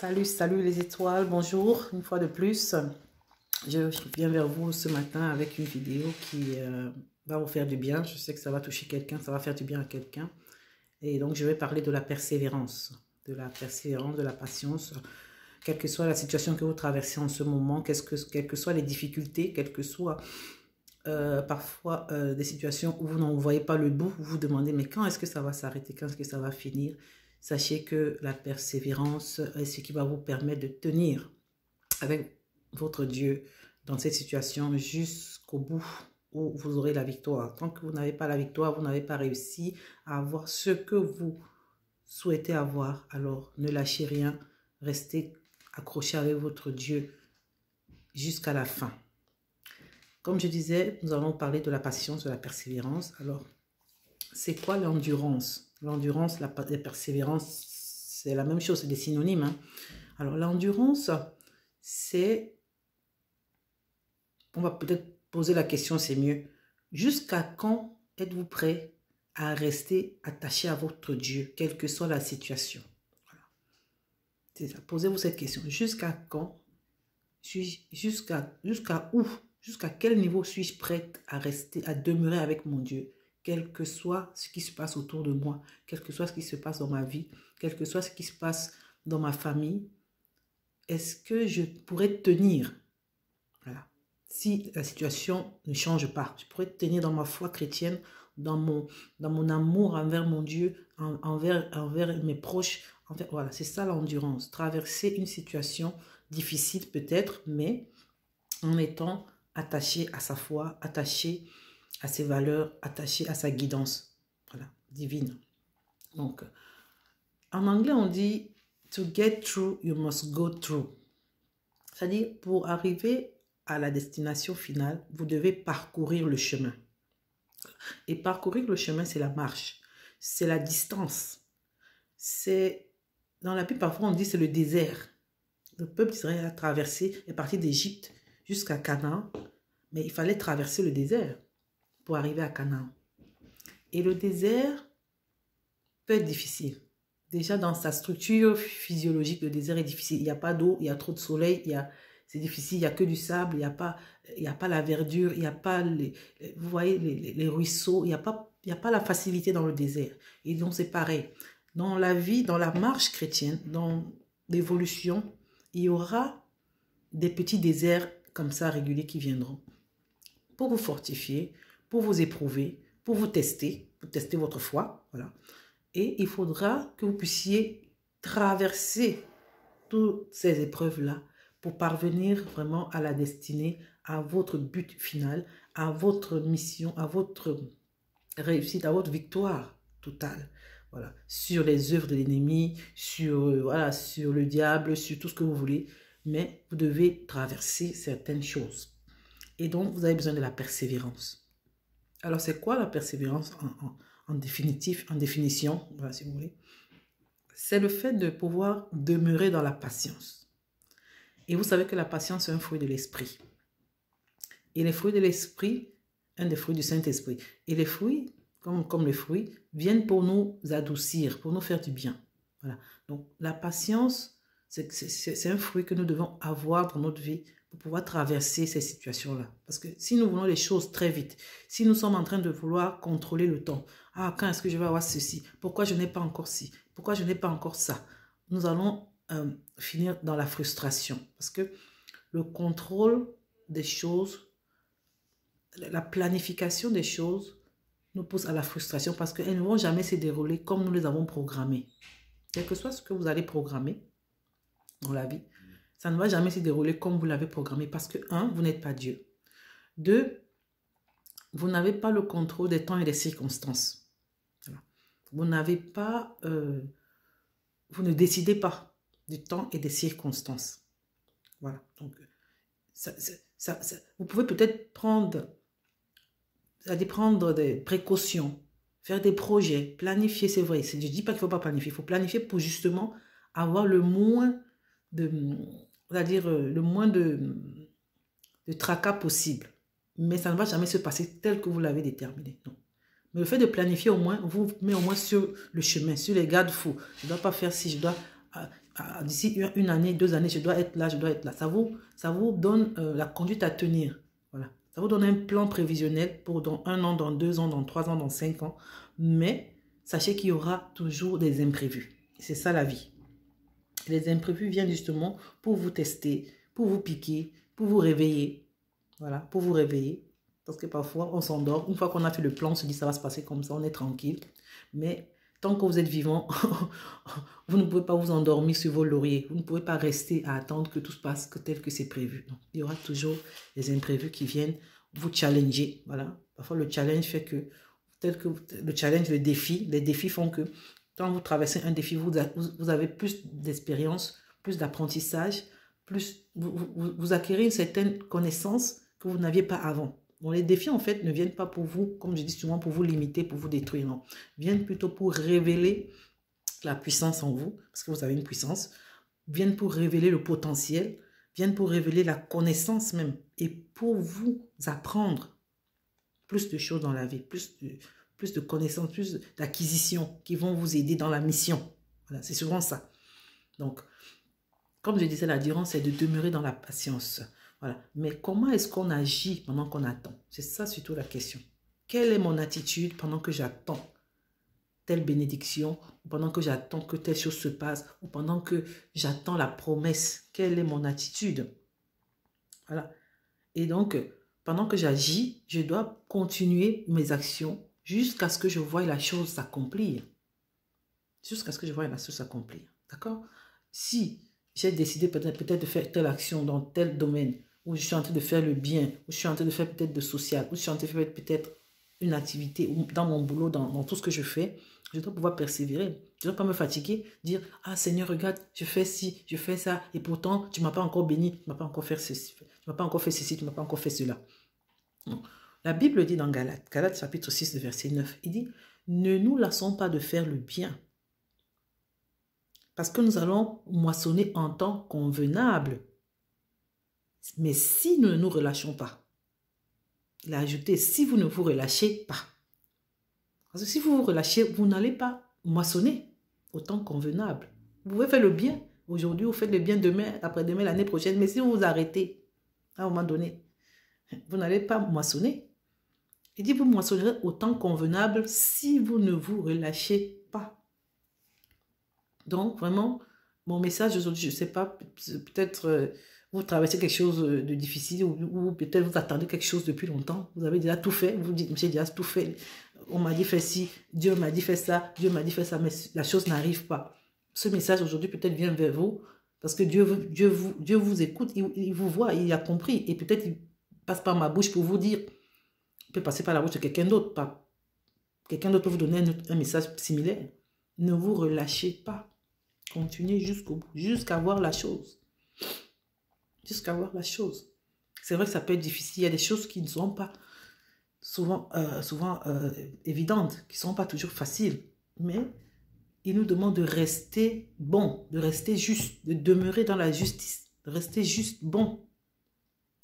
Salut, salut les étoiles, bonjour, une fois de plus. Je viens vers vous ce matin avec une vidéo qui euh, va vous faire du bien. Je sais que ça va toucher quelqu'un, ça va faire du bien à quelqu'un. Et donc, je vais parler de la persévérance, de la persévérance, de la patience. Quelle que soit la situation que vous traversez en ce moment, que, quelles que soient les difficultés, quelles que soient euh, parfois euh, des situations où vous n'en voyez pas le bout, vous vous demandez, mais quand est-ce que ça va s'arrêter, quand est-ce que ça va finir? Sachez que la persévérance est ce qui va vous permettre de tenir avec votre Dieu dans cette situation jusqu'au bout où vous aurez la victoire. Tant que vous n'avez pas la victoire, vous n'avez pas réussi à avoir ce que vous souhaitez avoir, alors ne lâchez rien, restez accroché avec votre Dieu jusqu'à la fin. Comme je disais, nous allons parler de la patience, de la persévérance. Alors, c'est quoi l'endurance? L'endurance, la, persévérance, c'est la même chose, c'est des synonymes. Hein. Alors l'endurance, c'est... On va peut-être poser la question, c'est mieux. Jusqu'à quand êtes-vous prêt à rester attaché à votre Dieu, quelle que soit la situation? Posez-vous cette question. Jusqu'à quand Jusqu'à jusqu'à où Jusqu'à quel niveau suis-je prête à rester, à demeurer avec mon Dieu? Quel que soit ce qui se passe autour de moi, quel que soit ce qui se passe dans ma vie, quel que soit ce qui se passe dans ma famille, est-ce que je pourrais tenir? Voilà. Si la situation ne change pas, je pourrais tenir dans ma foi chrétienne, dans mon, dans mon amour envers mon Dieu, envers, envers mes proches. Envers, voilà, c'est ça l'endurance. Traverser une situation difficile peut-être, mais en étant attaché à sa foi, attaché à ses valeurs, attachées à sa guidance voilà, divine. Donc, en anglais, on dit To get through, you must go through. C'est-à-dire, pour arriver à la destination finale, vous devez parcourir le chemin. Et parcourir le chemin, c'est la marche, c'est la distance. C'est dans la Bible, parfois on dit c'est le désert. Le peuple d'Israël a traversé, est parti d'Égypte jusqu'à Canaan, mais il fallait traverser le désert pour arriver à Canaan. Et le désert peut être difficile. Déjà dans sa structure physiologique, le désert est difficile. Il n'y a pas d'eau, il y a trop de soleil, il y a, c'est difficile, il n'y a que du sable, il n'y a, pas, il y a pas la verdure, il n'y a pas les, vous voyez, les, ruisseaux, il n'y a, pas, il y a pas la facilité dans le désert. Et donc c'est pareil. Dans la vie, dans la marche chrétienne, dans l'évolution, il y aura des petits déserts comme ça réguliers qui viendront pour vous fortifier, pour vous éprouver, pour vous tester, pour tester votre foi. Voilà. Et il faudra que vous puissiez traverser toutes ces épreuves-là pour parvenir vraiment à la destinée, à votre but final, à votre mission, à votre réussite, à votre victoire totale. Voilà, sur les œuvres de l'ennemi, sur, euh, voilà, sur le diable, sur tout ce que vous voulez. Mais vous devez traverser certaines choses. Et donc, vous avez besoin de la persévérance. Alors, c'est quoi la persévérance en, définitif, en définition, si vous voulez? C'est le fait de pouvoir demeurer dans la patience. Et vous savez que la patience est un fruit de l'esprit. Et les fruits de l'esprit, un des fruits du Saint-Esprit. Et les fruits, comme, comme les fruits, viennent pour nous adoucir, pour nous faire du bien. Voilà. Donc, la patience, c'est un fruit que nous devons avoir dans notre vie pour pouvoir traverser ces situations-là. Parce que si nous voulons les choses très vite, si nous sommes en train de vouloir contrôler le temps, ah, quand est-ce que je vais avoir ceci? Pourquoi je n'ai pas encore ci? Pourquoi je n'ai pas encore ça? Nous allons euh, finir dans la frustration. Parce que le contrôle des choses, la planification des choses nous pousse à la frustration parce qu'elles ne vont jamais se dérouler comme nous les avons programmées. Quel que soit ce que vous allez programmer dans la vie, ça ne va jamais se dérouler comme vous l'avez programmé parce que, un, vous n'êtes pas Dieu. Deux, vous n'avez pas le contrôle des temps et des circonstances. Vous n'avez pas, euh, vous ne décidez pas du temps et des circonstances. Voilà. Donc, vous pouvez peut-être prendre, prendre des précautions, faire des projets, planifier, c'est vrai. Je ne dis pas qu'il ne faut pas planifier, il faut planifier pour justement avoir le moins de c'est-à-dire euh, le moins de, de tracas possible. Mais ça ne va jamais se passer tel que vous l'avez déterminé. Non. Mais le fait de planifier au moins, vous met au moins sur le chemin, sur les garde-fous. Je ne dois pas faire si je dois ah, d'ici une année, deux années, je dois être là, je dois être là. Ça vous, ça vous donne euh, la conduite à tenir. Voilà. Ça vous donne un plan prévisionnel pour dans un an, dans deux ans, dans trois ans, dans cinq ans. Mais sachez qu'il y aura toujours des imprévus. C'est ça la vie. Les imprévus viennent justement pour vous tester, pour vous piquer, pour vous réveiller. Voilà, pour vous réveiller. Parce que parfois, on s'endort. Une fois qu'on a fait le plan, on se dit ça va se passer comme ça, on est tranquille. Mais tant que vous êtes vivant, vous ne pouvez pas vous endormir sur vos lauriers. Vous ne pouvez pas rester à attendre que tout se passe tel que c'est prévu. il y aura toujours des imprévus qui viennent vous challenger. Voilà. Parfois, le challenge fait que, tel que le challenge, le défi, les défis font que quand vous traversez un défi, vous, avez plus d'expérience, plus d'apprentissage, plus vous, acquérez une certaine connaissance que vous n'aviez pas avant. Bon, les défis, en fait, ne viennent pas pour vous, comme je dis souvent, pour vous limiter, pour vous détruire, non. Viennent plutôt pour révéler la puissance en vous, parce que vous avez une puissance, viennent pour révéler le potentiel, viennent pour révéler la connaissance même, et pour vous apprendre plus de choses dans la vie, plus de, plus de connaissances, plus d'acquisitions qui vont vous aider dans la mission. Voilà, c'est souvent ça. Donc, comme je disais, la durance, c'est de demeurer dans la patience. Voilà. Mais comment est-ce qu'on agit pendant qu'on attend? C'est ça surtout la question. Quelle est mon attitude pendant que j'attends telle bénédiction, ou pendant que j'attends que telle chose se passe, ou pendant que j'attends la promesse? Quelle est mon attitude? Voilà. Et donc, pendant que j'agis, je dois continuer mes actions jusqu'à ce que je voie la chose s'accomplir. Jusqu'à ce que je voie la chose s'accomplir. D'accord? Si j'ai décidé peut-être peut de faire telle action dans tel domaine, où je suis en train de faire le bien, où je suis en train de faire peut-être de social, où je suis en train de faire peut-être une activité, dans mon boulot, dans, tout ce que je fais, je dois pouvoir persévérer. Je ne dois pas me fatiguer, dire Ah Seigneur, regarde, je fais ci, je fais ça, et pourtant tu ne m'as pas encore béni, tu ne m'as pas encore fait ceci, tu m'as pas encore fait ceci, tu ne m'as pas encore fait cela. La Bible dit dans Galates, Galates chapitre 6, verset 9, il dit Ne nous lassons pas de faire le bien, parce que nous allons moissonner en temps convenable. Mais si nous ne nous relâchons pas, il a ajouté, si vous ne vous relâchez pas, parce que si vous vous relâchez, vous n'allez pas moissonner au temps convenable. Vous pouvez faire le bien aujourd'hui, vous faites le bien demain, après-demain, l'année prochaine, mais si vous vous arrêtez à un moment donné, vous n'allez pas moissonner. Il dit, vous moissonnerez au temps convenable si vous ne vous relâchez pas. Donc, vraiment, mon message aujourd'hui, je ne sais pas, peut-être euh, vous traversez quelque chose de difficile ou, peut-être vous attendez quelque chose depuis longtemps. Vous avez déjà tout fait. Vous dites, j'ai déjà tout fait. On m'a dit fait ci, Dieu m'a dit fait ça, Dieu m'a dit fait ça, mais la chose n'arrive pas. Ce message aujourd'hui peut-être vient vers vous parce que Dieu, Dieu, vous, Dieu vous écoute, il, vous voit, il a compris. Et peut-être il passe par ma bouche pour vous dire. Peut passer par la bouche de quelqu'un d'autre. Quelqu'un d'autre peut vous donner un message similaire. Ne vous relâchez pas. Continuez jusqu'au bout, jusqu'à voir la chose. Jusqu'à voir la chose. C'est vrai que ça peut être difficile. Il y a des choses qui ne sont pas souvent, euh, euh, évidentes, qui ne sont pas toujours faciles. Mais il nous demande de rester bon, de rester juste, de demeurer dans la justice, de rester juste bon.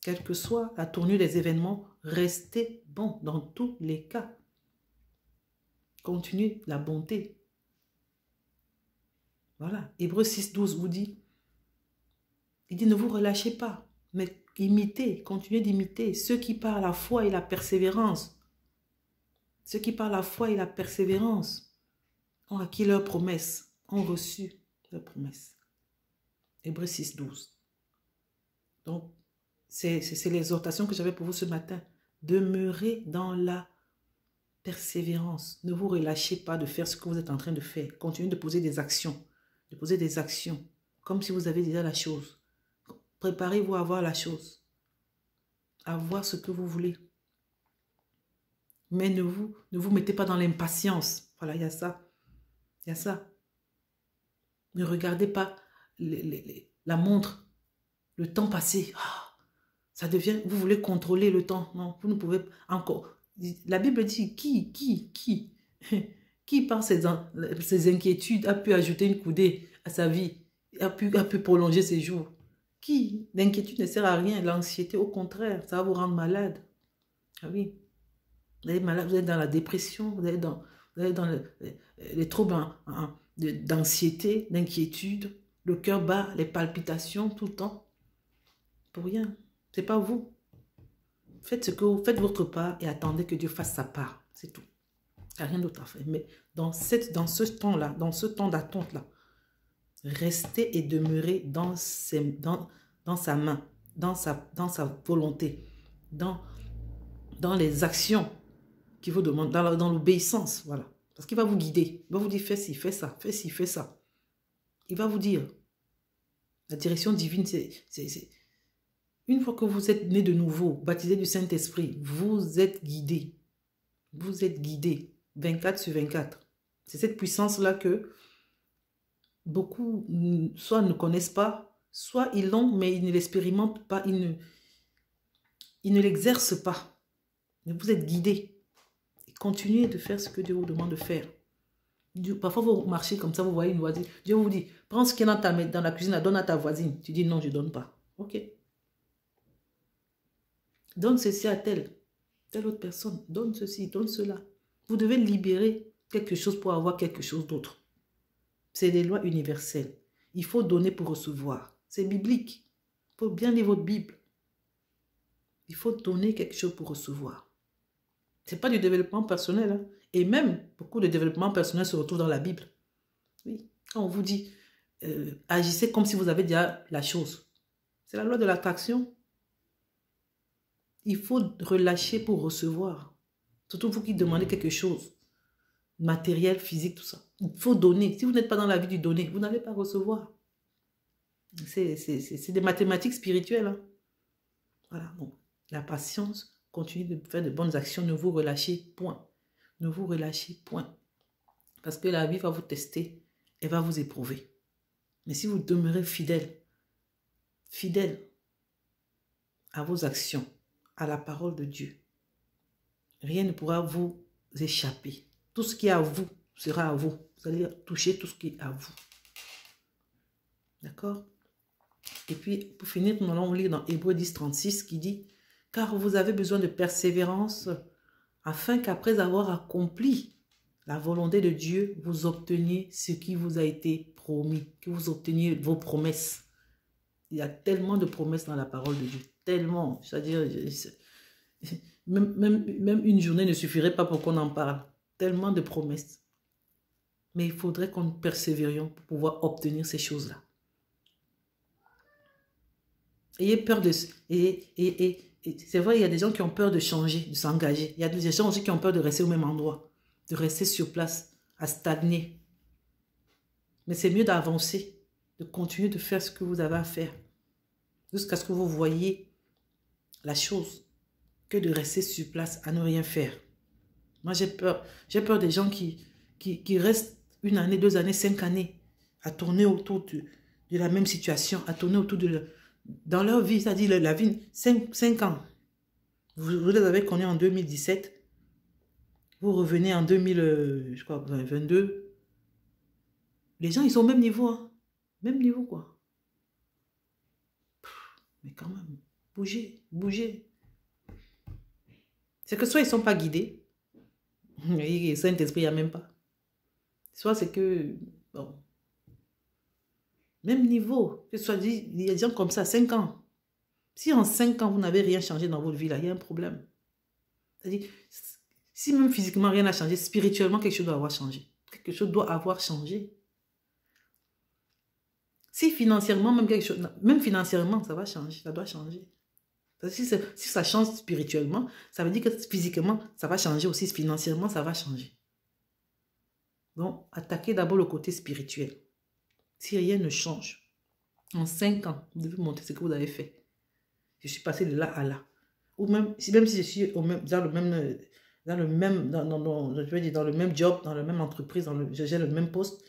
Quelle que soit la tournure des événements, restez bon dans tous les cas. Continuez la bonté, voilà. Hébreu 6, 12 vous dit, il dit, ne vous relâchez pas, mais imitez, continuez d'imiter ceux qui parlent la foi et la persévérance. Ceux qui parlent la foi et la persévérance ont acquis leur promesse, ont reçu leur promesse. Hébreu 6, 12. Donc, c'est l'exhortation que j'avais pour vous ce matin. Demeurez dans la persévérance. Ne vous relâchez pas de faire ce que vous êtes en train de faire. Continuez de poser des actions de poser des actions, comme si vous avez déjà la chose. Préparez-vous à voir la chose, à voir ce que vous voulez. Mais ne vous, ne vous mettez pas dans l'impatience. Voilà, il y a ça. Il y a ça. Ne regardez pas la montre, le temps passé. Ah, ça devient, vous voulez contrôler le temps. Non, vous ne pouvez encore. La Bible dit qui, qui, qui Qui, par ses, inquiétudes, a pu ajouter une coudée à sa vie, a pu, a pu prolonger ses jours? Qui? L'inquiétude ne sert à rien. L'anxiété, au contraire, ça va vous rendre malade. Ah oui. Vous êtes malade, vous êtes dans la dépression, vous êtes dans, dans les troubles d'anxiété, d'inquiétude. le cœur bat, les palpitations tout le temps. Pour rien. C'est pas vous. Faites ce que vous faites votre part et attendez que Dieu fasse sa part. C'est tout. Il n'y a rien d'autre à faire. Mais dans, cette, dans ce temps-là, dans ce temps d'attente-là, restez et demeurez dans, dans, dans sa main, dans sa, dans sa volonté, dans, dans les actions qu'il vous demande, dans, dans l'obéissance. Voilà. Parce qu'il va vous guider. Il va vous dire fais ci, fais ça, fais ci, fais ça. Il va vous dire. La direction divine, c'est une fois que vous êtes né de nouveau, baptisé du Saint-Esprit, vous êtes guidé. Vous êtes guidé 24 sur 24. C'est cette puissance-là que beaucoup soit ne connaissent pas, soit ils l'ont, mais ils ne l'expérimentent pas, ils ne, ils ne l'exercent pas. Mais vous êtes guidé. Continuez de faire ce que Dieu vous demande de faire. parfois, vous marchez comme ça, vous voyez une voisine. Dieu vous dit, prends ce qui est dans, ta, dans la cuisine, donne à ta voisine. Tu dis, non, je ne donne pas. Ok. Donne ceci à telle, telle autre personne. Donne ceci, donne cela. Vous devez libérer quelque chose pour avoir quelque chose d'autre. C'est des lois universelles. Il faut donner pour recevoir. C'est biblique. Il faut bien lire votre Bible. Il faut donner quelque chose pour recevoir. Ce n'est pas du développement personnel. Hein. Et même, beaucoup de développement personnel se retrouve dans la Bible. Oui. Quand on vous dit, euh, agissez comme si vous avez déjà la chose. C'est la loi de l'attraction. Il faut relâcher pour recevoir. Surtout vous qui demandez quelque chose, matériel, physique, tout ça. Il faut donner. Si vous n'êtes pas dans la vie du donner, vous n'allez pas recevoir. C'est des mathématiques spirituelles. Hein. Voilà. Donc, la patience, continuez de faire de bonnes actions. Ne vous relâchez, point. Ne vous relâchez, point. Parce que la vie va vous tester et va vous éprouver. Mais si vous demeurez fidèle, fidèle à vos actions, à la parole de Dieu. Rien ne pourra vous échapper. Tout ce qui est à vous sera à vous. Vous allez toucher tout ce qui est à vous. D'accord? Et puis, pour finir, nous allons lire dans Hébreu 10, 36 qui dit Car vous avez besoin de persévérance afin qu'après avoir accompli la volonté de Dieu, vous obteniez ce qui vous a été promis, que vous obteniez vos promesses. Il y a tellement de promesses dans la parole de Dieu tellement. C'est-à-dire, même, même, une journée ne suffirait pas pour qu'on en parle. Tellement de promesses. Mais il faudrait qu'on persévérions pour pouvoir obtenir ces choses-là. Ayez peur de... Et, et, et, c'est vrai, il y a des gens qui ont peur de changer, de s'engager. Il y a des gens aussi qui ont peur de rester au même endroit, de rester sur place, à stagner. Mais c'est mieux d'avancer, de continuer de faire ce que vous avez à faire, jusqu'à ce que vous voyez la chose que de rester sur place à ne rien faire. Moi, j'ai peur. J'ai peur des gens qui, qui, restent une année, deux années, cinq années à tourner autour de, la même situation, à tourner autour de... dans leur vie, c'est-à-dire la vie, cinq, cinq ans. Vous, les avez connus en 2017. Vous revenez en 2022. Les gens, ils sont au même niveau. Hein. Même niveau, quoi. Mais quand même. Bougez, bougez. C'est que soit ils ne sont pas guidés, et Saint-Esprit, n'y a même pas. Soit c'est que, bon, même niveau, que soit dit, il y a des gens comme ça, 5 ans. Si en 5 ans, vous n'avez rien changé dans votre vie, là, il y a un problème. C'est-à-dire, si même physiquement rien n'a changé, spirituellement, quelque chose doit avoir changé. Quelque chose doit avoir changé. Si financièrement, même quelque chose, même financièrement, ça va changer, ça doit changer. Si, ça change spirituellement, ça veut dire que physiquement, ça va changer aussi, financièrement, ça va changer. Donc, attaquez d'abord le côté spirituel. Si rien ne change, en cinq ans, vous devez montrer ce que vous avez fait. Je suis passé de là à là. Ou même, si, même si je suis dans le même, dans le même, dans, dans, je veux dire, dans le même job, dans la même entreprise, dans j'ai le même poste,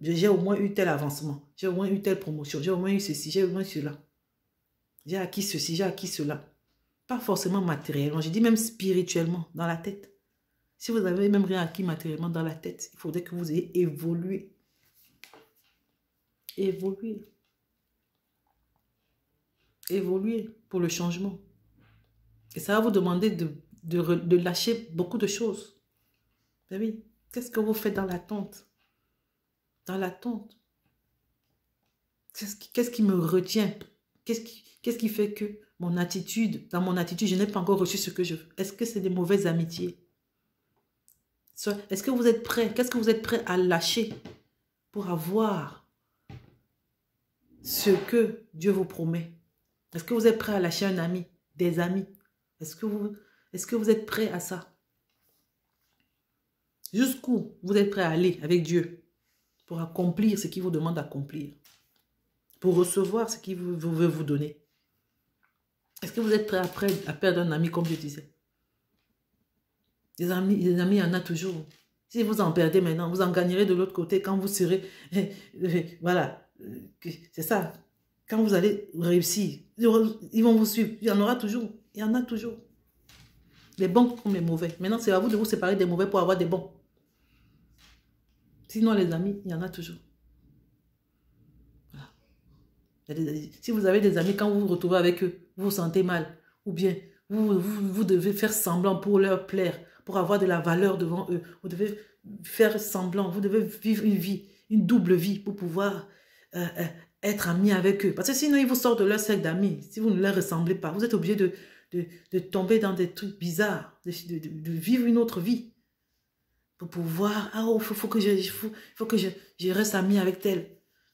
j'ai au moins eu tel avancement, j'ai au moins eu telle promotion, j'ai au moins eu ceci, j'ai au moins eu cela. J'ai acquis ceci, j'ai acquis cela. Pas forcément matériellement, je dis même spirituellement, dans la tête. Si vous avez même rien acquis matériellement dans la tête, il faudrait que vous ayez évolué. Évoluer. Évoluer pour le changement. Et ça va vous demander de, de, lâcher beaucoup de choses. Ben oui, qu'est-ce que vous faites dans l'attente? Dans l'attente. Qu'est-ce qui, me retient? Qu'est-ce qui, fait que mon attitude, dans mon attitude, je n'ai pas encore reçu ce que je veux? Est-ce que c'est des mauvaises amitiés? Est-ce que vous êtes prêts? Qu'est-ce que vous êtes prêts à lâcher pour avoir ce que Dieu vous promet? Est-ce que vous êtes prêts à lâcher un ami, des amis? Est-ce que vous, que vous êtes prêts à ça? Jusqu'où vous êtes prêts à aller avec Dieu pour accomplir ce qu'il vous demande d'accomplir? Pour recevoir ce qu'il veut vous donner Est-ce que vous êtes prêts à, à perdre un ami comme je disais des amis, des amis, il y en a toujours. Si vous en perdez maintenant, vous en gagnerez de l'autre côté quand vous serez... Voilà, c'est ça. Quand vous allez réussir, ils vont vous suivre. Il y en aura toujours. Il y en a toujours. Les bons comme les mauvais. Maintenant, c'est à vous de vous séparer des mauvais pour avoir des bons. Sinon, les amis, il y en a toujours. Si vous avez des amis, quand vous vous retrouvez avec eux, vous vous sentez mal, ou bien vous, vous, devez faire semblant pour leur plaire, pour avoir de la valeur devant eux. Vous devez faire semblant, vous devez vivre une vie, une double vie pour pouvoir euh, euh, être ami avec eux. Parce que sinon, ils vous sortent de leur cercle d'amis. Si vous ne leur ressemblez pas, vous êtes obligé de, de, tomber dans des trucs bizarres, de, vivre une autre vie. Pour pouvoir, ah, oh, faut, faut que, je, faut, faut que je reste ami avec tel.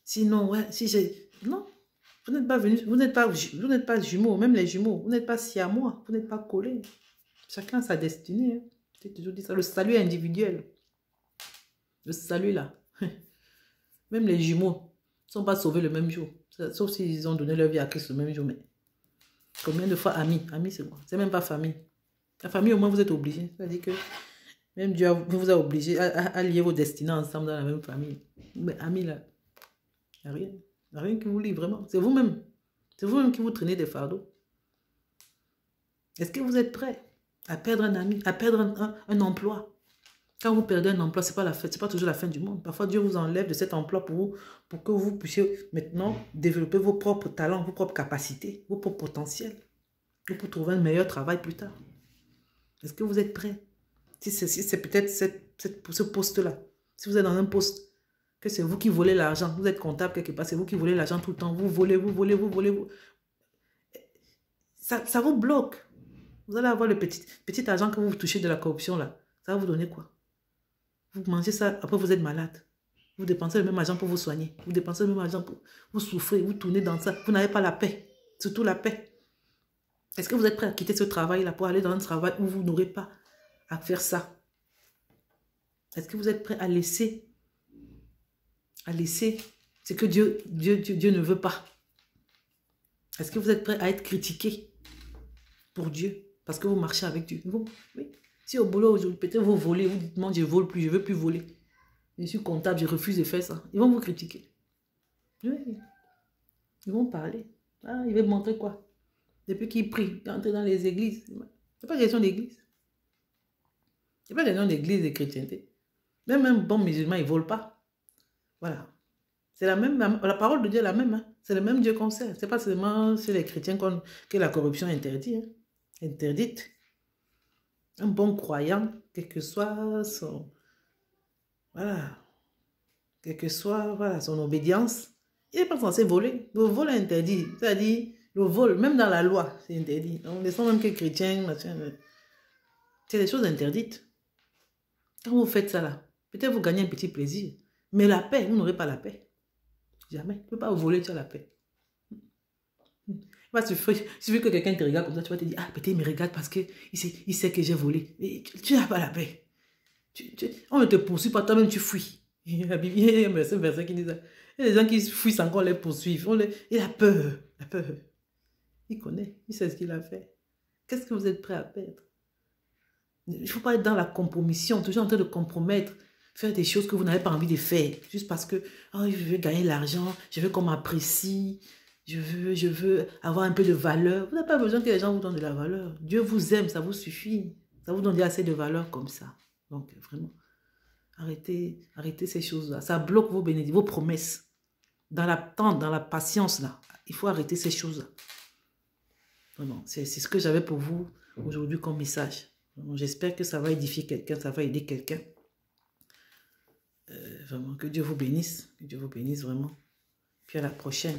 Sinon, ouais, si j'ai... Non, vous n'êtes pas venu, vous n'êtes pas, vous n'êtes pas jumeaux, même les jumeaux, vous n'êtes pas si à moi, vous n'êtes pas collés. Chacun a sa destinée. Hein. J'ai toujours dit ça. Le salut individuel. Le salut là. Même les jumeaux ne sont pas sauvés le même jour. Sauf s'ils ont donné leur vie à Christ le même jour. Mais combien de fois amis Amis, c'est quoi C'est même pas famille. La famille, au moins, vous êtes obligés. C'est-à-dire que même Dieu vous a obligé à, lier vos destinées ensemble dans la même famille. Mais amis, là, il n'y a rien. Rien qui vous lie vraiment. C'est vous-même. C'est vous-même qui vous traînez des fardeaux. Est-ce que vous êtes prêts à perdre un ami, à perdre un, emploi? Quand vous perdez un emploi, ce n'est pas, pas toujours la fin du monde. Parfois, Dieu vous enlève de cet emploi pour, pour que vous puissiez maintenant développer vos propres talents, vos propres capacités, vos propres potentiels. Pour trouver un meilleur travail plus tard. Est-ce que vous êtes prêts Si c'est peut-être ce poste-là. Si vous êtes dans un poste que c'est vous qui volez l'argent. Vous êtes comptable quelque part, c'est vous qui volez l'argent tout le temps. Vous volez, vous volez, vous volez. Vous... Ça, ça vous bloque. Vous allez avoir le petit, petit argent que vous touchez de la corruption là. Ça va vous donner quoi? Vous mangez ça, après vous êtes malade. Vous dépensez le même argent pour vous soigner. Vous dépensez le même argent pour vous souffrir. Vous tournez dans ça. Vous n'avez pas la paix. Surtout la paix. Est-ce que vous êtes prêt à quitter ce travail-là pour aller dans un travail où vous n'aurez pas à faire ça? Est-ce que vous êtes prêt à laisser laisser ce que Dieu, ne veut pas. Est-ce que vous êtes prêt à être critiqué pour Dieu? Parce que vous marchez avec Dieu oui. Si au boulot aujourd'hui, peut-être vous volez, vous dites non, je ne vole plus, je ne veux plus voler. Je suis comptable, je refuse de faire ça. Ils vont vous critiquer. Oui. Ils vont parler. Ah, ils veulent montrer quoi? Depuis qu'ils prient, ils entrent dans les églises. Ce n'est pas question d'église. Ce n'est pas question d'église et chrétienté. Même un bon musulman, il ne vole pas. Voilà. C'est la même, la, parole de Dieu est la même. Hein. C'est le même Dieu qu'on sert. C'est pas seulement chez les chrétiens que la corruption est interdite. Hein. Interdite. Un bon croyant, quel que soit son, voilà, quelle que soit voilà, son obédience, il n'est pas censé voler. Le vol est interdit. C'est-à-dire, le vol, même dans la loi, c'est interdit. On sont même que chrétiens, C'est des choses interdites. Quand vous faites ça là, peut-être vous gagnez un petit plaisir. Mais la paix, vous n'aurez pas la paix. Jamais. Tu ne peux pas voler, tu as la paix. Il suffit que quelqu'un te regarde comme ça, tu vas te dire, ah, peut-être il me regarde parce qu'il sait, il sait que j'ai volé. Mais tu n'as pas la paix. on ne te poursuit pas, toi-même tu fuis. Il y a un verset qui dit ça. Il y a des gens qui fuient sans qu'on les poursuive. il a peur. Il a peur. Il connaît. Il sait ce qu'il a fait. Qu'est-ce que vous êtes prêt à perdre? Il ne faut pas être dans la compromission, toujours en train de compromettre faire des choses que vous n'avez pas envie de faire, juste parce que oh, je veux gagner l'argent, je veux qu'on m'apprécie, je veux, je veux avoir un peu de valeur. Vous n'avez pas besoin que les gens vous donnent de la valeur. Dieu vous aime, ça vous suffit. Ça vous donne assez de valeur comme ça. Donc, vraiment, arrêtez, arrêtez ces choses-là. Ça bloque vos bénédictions, vos promesses. Dans l'attente, dans la patience, là, il faut arrêter ces choses-là. Vraiment, c'est ce que j'avais pour vous aujourd'hui comme message. J'espère que ça va édifier quelqu'un, ça va aider quelqu'un. Vraiment, que Dieu vous bénisse. Que Dieu vous bénisse vraiment. Puis à la prochaine.